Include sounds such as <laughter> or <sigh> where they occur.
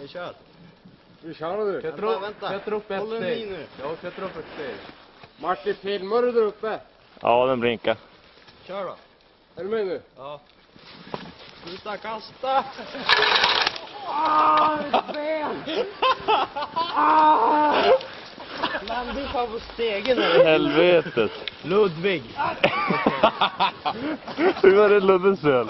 Okej, kör. Vi kör nu. Vänta, Sätter upp, vänta. sätter upp ett Håll den i steg. nu. Ja, sätter upp ett steg. Martin, filmar du där uppe? Ja, den blinkar. Kör då. Är du med nu? Ja. Sluta kasta! Men du fan på stegen eller? Helvetet. Ludvig! <laughs> Hur var det Ludvigs fel?